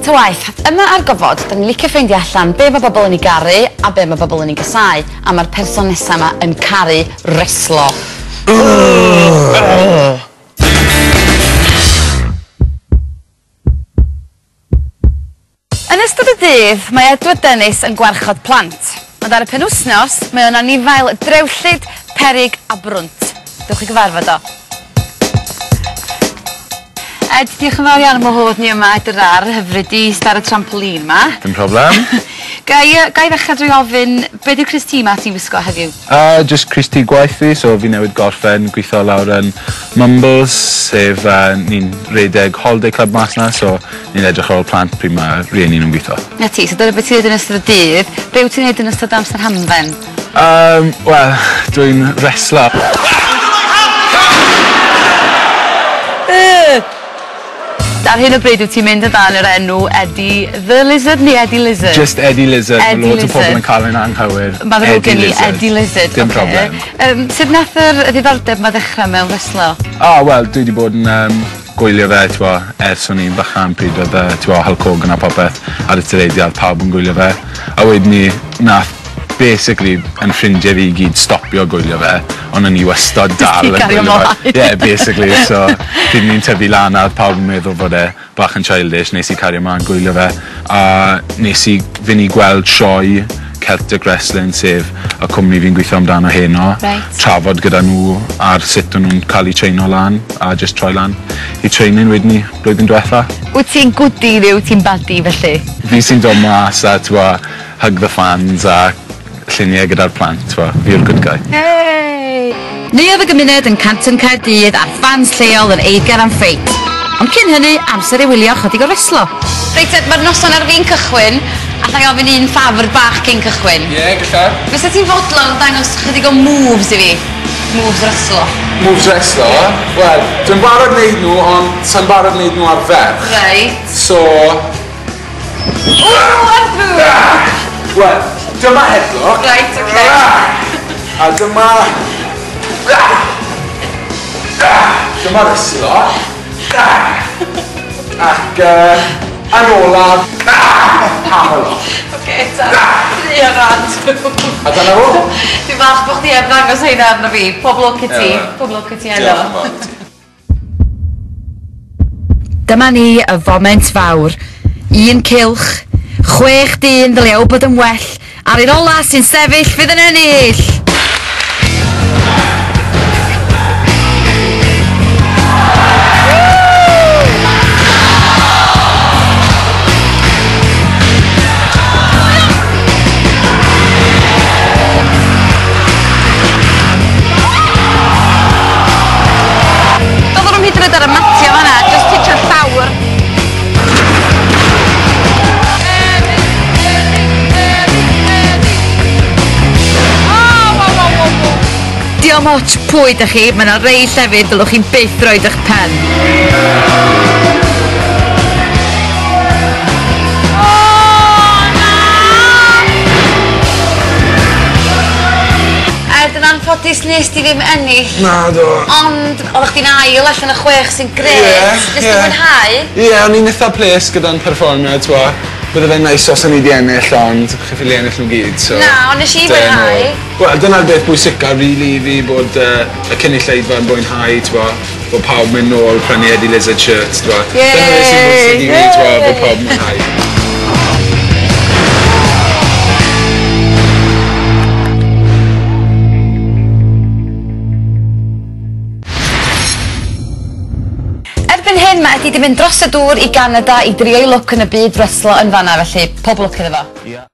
Ta waith, yma ar gofod, da ni'n licio ffeindio allan be mae bobl yn ei garu a be mae bobl yn ei gysau, a mae'r person nesaf yma yn caru reslo. yn ystod y dydd, mae Edward Dennis yn gwarchod plant, ond ar y penwsnos, mae yna anifail drewllyd, perig a brwnt. Dewch i gyfarfod o. Ed, diolch yn fawr iawn am wahodd ni yma edrych ar hyfryd i star y trampolin yma. Dim problem. gai, gai ddechrau drwy ofyn, be di'r Christy yma ti'n wisgo heddiw? Uh, just Christy gwaith fi, so fi newid gorffen gweithio lawr yn Mumbles, sef uh, ni'n redeg holiday club mas na, so ni'n edrych ar ôl plant pryd mae rhieni nhw'n gweithio. Na ti, so dyna beth ti'n neud yn ystod y dydd, be wyt ti'n neud yn ystod amser hamfen? Um, Wel, dwi'n reslo. Ar hyn o bryd wyt ti'n mynd o dan yr enw Eddie the Lizard neu Eddie Lizard? Just Eddie Lizard. Eddie Lord Lizard. Lot o pobl yn cael yn anghywir. Mae ddrwg gen i Eddie Lizard. Dim okay. problem. Um, sut nath yr ddiddordeb mae ddechrau mewn wrestlo? Ah, oh, wel, dwi wedi bod yn um, gwylio fe, twa, ers o'n i'n bychan pryd oedd, e, twa, Hulk Hogan a popeth ar y tyreidiad, pawb yn gwylio fe. A wedyn ni, nath basically yn ffrindiau fi i gyd stopio gwylio fe, ond o'n i wastad dal yn gwylio fe. Yeah, basically, so pryd ni'n tyfu lan a pawb yn meddwl bod e bach yn childish, nes i cario mlaen gwylio fe, a nes i fynd i gweld sioe Celtic Wrestling, sef y cwmni fi'n gweithio amdano heno, right. trafod gyda nhw ar sut o'n nhw'n cael eu treino lan, a just troi lan i training wedyn ni blwyddyn diwetha. Wyt ti'n gwdi neu wyt ti'n badi felly? Fi sy'n dod mas a hug the fans a lluniau gyda'r plant, twa, fi yw'r good guy. Hey! Ni oedd y gymuned yn Canton Caerdydd a'r fans lleol yn Eidgar am ffeit. Ond cyn hynny, amser i wylio chydig o reslo. Reit, mae'r noson ar fi'n cychwyn, a llai ofyn un ffafr bach cyn cychwyn. Ie, yeah, gyda. Fysa ti'n fodlon dangos chydig o moves i fi? Moves reslo. Moves reslo? Yeah. Eh? Wel, dwi'n barod wneud nhw, ond sa'n barod wneud nhw ar ferch. Reit. So... Ww, ar bwyd! Ah! Wel, Dyma headlock. Right, okay. Rah! A dyma... Rah! Rah! Dyma wrestler. Ac uh, yn olaf... Hammerlock. Okay, ta. Ie, rand. A dyna fo? Dwi'n falch bod chdi yn dangos hynna arno fi. Pob lwc i ti. Pob lwc i ti eno. Diolch yn fawr. Dyma ni y foment fawr. Un cilch, chwech dyn ddyliau bod yn well A'r un ola sy'n sefyll fydd yn ennill. am ots pwy ydych chi, mae yna rei llefydd dylwch chi'n byth roed eich pen. Yn anffodus nes ti ddim ennill. Na, do. Ond, oeddech chdi'n ail allan y chwech sy'n gret. Yeah, Nes yeah. ti'n mwynhau? Ie, yeah, o'n i'n eitha ples gyda'n perfformio, twa. Bydde fe'n neis os o'n i di ennill, ond chi ffili ennill nhw gyd, so... Na, ond nes i fwynhau. Wel, dyna'r beth bwysica, rili, really, fi bod uh, y cynulleidfa yn bwynhau, ti'n bod pawb mynd nôl prynu Eddie Lizard shirts, ti'n bo. Dyna nes i bwysig i fi, ti'n bo, bod pawb yn mwynhau. erbyn hyn mae wedi mynd dros y dŵr i Ganada i drio'i lwc yn y byd wrestler yn fanna, felly pob lwc iddo fo. Yeah.